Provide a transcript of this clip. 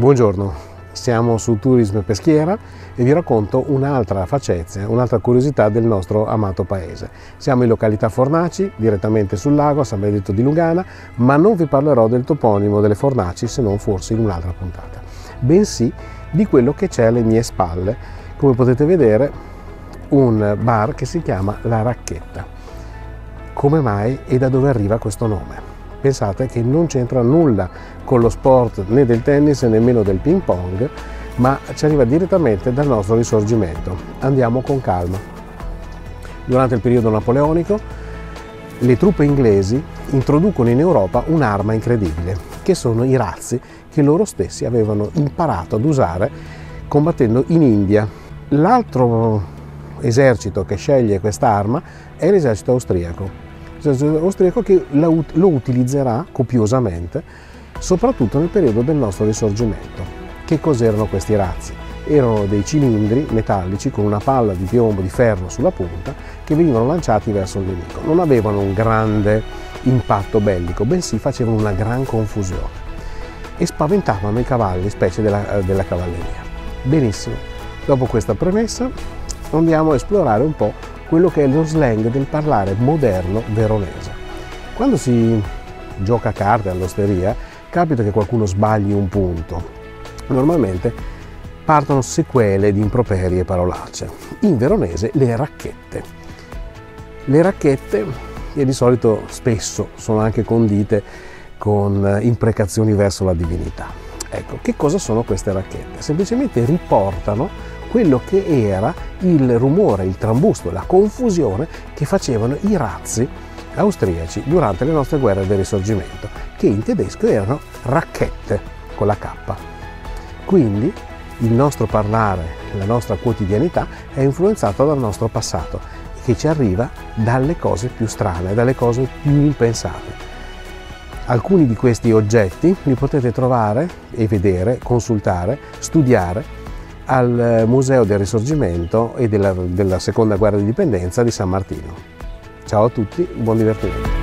Buongiorno, siamo su Turism Peschiera e vi racconto un'altra faccezza, un'altra curiosità del nostro amato paese. Siamo in località Fornaci, direttamente sul lago a San Benedetto di Lugana, ma non vi parlerò del toponimo delle Fornaci se non forse in un'altra puntata, bensì di quello che c'è alle mie spalle. Come potete vedere, un bar che si chiama La Racchetta. Come mai e da dove arriva questo nome? Pensate che non c'entra nulla con lo sport né del tennis nemmeno del ping pong, ma ci arriva direttamente dal nostro risorgimento. Andiamo con calma. Durante il periodo napoleonico, le truppe inglesi introducono in Europa un'arma incredibile, che sono i razzi che loro stessi avevano imparato ad usare combattendo in India. L'altro esercito che sceglie quest'arma è l'esercito austriaco austriaco che lo utilizzerà copiosamente, soprattutto nel periodo del nostro risorgimento. Che cos'erano questi razzi? Erano dei cilindri metallici con una palla di piombo, di ferro sulla punta, che venivano lanciati verso il nemico. Non avevano un grande impatto bellico, bensì facevano una gran confusione e spaventavano i cavalli, specie della, della cavalleria. Benissimo, dopo questa premessa andiamo a esplorare un po' quello che è lo slang del parlare moderno veronese. Quando si gioca a carte all'osteria, capita che qualcuno sbagli un punto. Normalmente partono sequele di improperi e parolacce. In veronese le racchette. Le racchette, che di solito spesso sono anche condite con imprecazioni verso la divinità. Ecco, che cosa sono queste racchette? Semplicemente riportano quello che era il rumore, il trambusto, la confusione che facevano i razzi austriaci durante le nostre guerre del risorgimento, che in tedesco erano racchette con la K. Quindi il nostro parlare, la nostra quotidianità è influenzata dal nostro passato, che ci arriva dalle cose più strane, dalle cose più impensate. Alcuni di questi oggetti li potete trovare e vedere, consultare, studiare al Museo del Risorgimento e della, della Seconda Guerra di Dipendenza di San Martino. Ciao a tutti, buon divertimento.